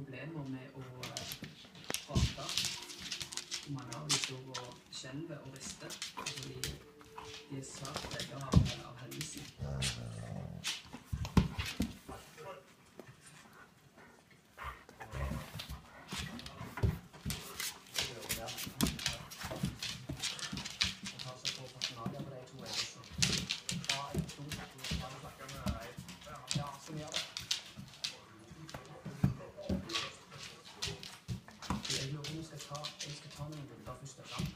problemer med å eh, prate. Mange av dem står og skjelver og rister. De, de er svært insgesamt und das ist der Kampf.